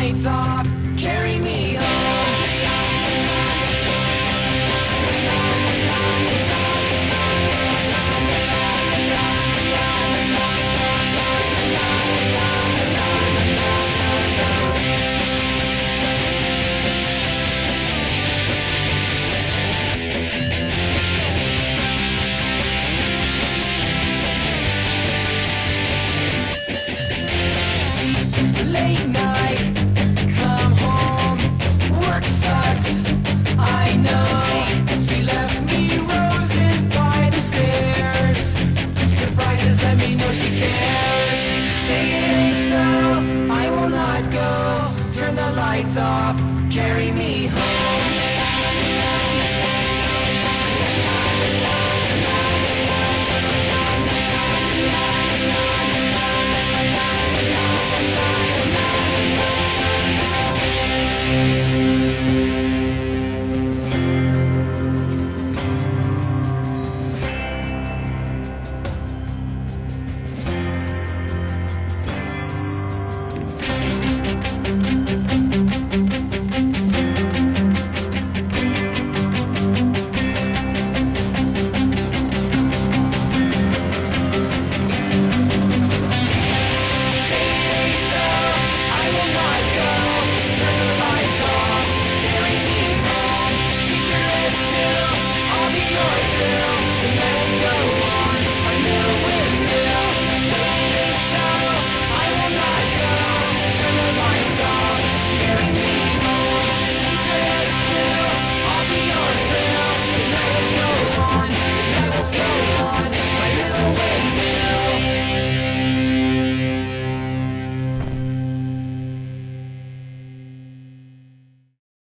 lights off, carry She cares. Say it ain't so, I will not go. Turn the lights off, carry me home.